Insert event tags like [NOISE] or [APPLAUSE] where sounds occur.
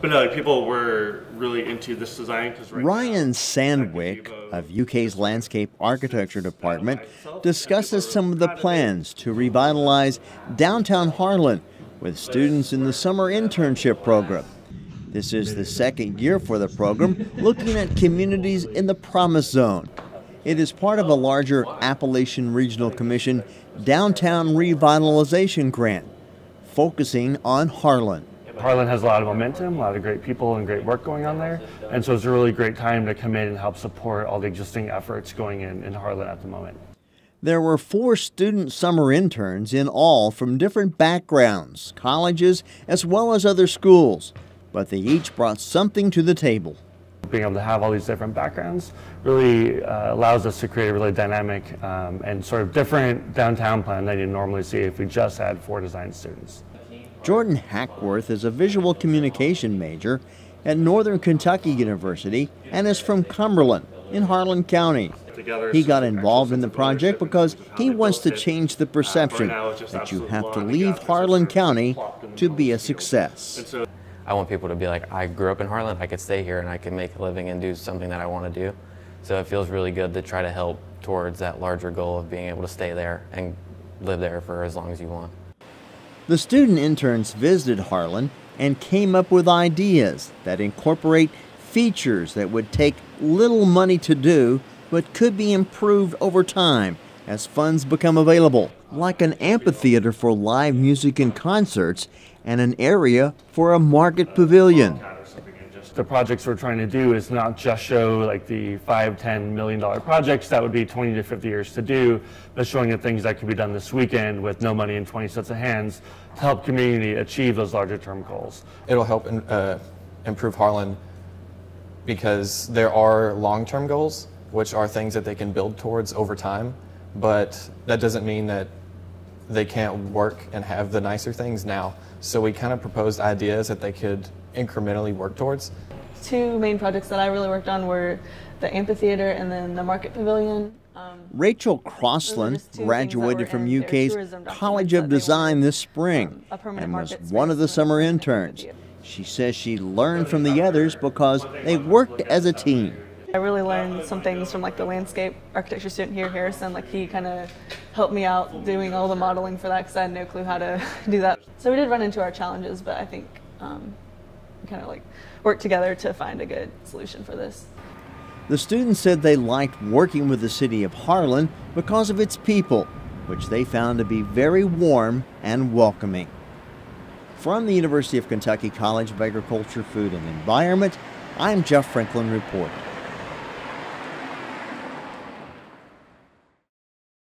but no, like, people were really into this design because right Ryan now, Sandwick of UK's Landscape Architecture Department discusses some of the plans to revitalize downtown Harlan with students in the summer internship program. This is the second year for the program, looking at communities in the Promise Zone. It is part of a larger Appalachian Regional Commission downtown revitalization grant, focusing on Harlan. Harlan has a lot of momentum, a lot of great people and great work going on there. And so it's a really great time to come in and help support all the existing efforts going in in Harlan at the moment. There were four student summer interns in all from different backgrounds, colleges, as well as other schools, but they each brought something to the table. Being able to have all these different backgrounds really uh, allows us to create a really dynamic um, and sort of different downtown plan than you normally see if we just had four design students. Jordan Hackworth is a visual communication major at Northern Kentucky University and is from Cumberland in Harlan County. He got involved in the project because he wants to change the perception that you have to leave Harlan County to be a success. I want people to be like, I grew up in Harlan, I could stay here and I can make a living and do something that I want to do. So it feels really good to try to help towards that larger goal of being able to stay there and live there for as long as you want. The student interns visited Harlan and came up with ideas that incorporate features that would take little money to do but could be improved over time as funds become available, like an amphitheater for live music and concerts and an area for a market pavilion. The projects we're trying to do is not just show like the five, ten million dollar projects that would be 20 to 50 years to do, but showing the things that could be done this weekend with no money and 20 sets of hands to help community achieve those larger term goals. It'll help uh, improve Harlan because there are long-term goals, which are things that they can build towards over time, but that doesn't mean that they can't work and have the nicer things now. So we kind of proposed ideas that they could incrementally work towards. Two main projects that I really worked on were the amphitheater and then the market pavilion. Um, Rachel Crossland graduated from UK's College of Design this spring um, and was one of the summer interns. She says she learned from the others because they worked as a team. I really learned some things from like the landscape architecture student here, Harrison. Like he kind of helped me out doing all the modeling for that because I had no clue how to [LAUGHS] do that. So we did run into our challenges, but I think um, we kind of like worked together to find a good solution for this. The students said they liked working with the city of Harlan because of its people, which they found to be very warm and welcoming. From the University of Kentucky College of Agriculture, Food and Environment, I'm Jeff Franklin reporting.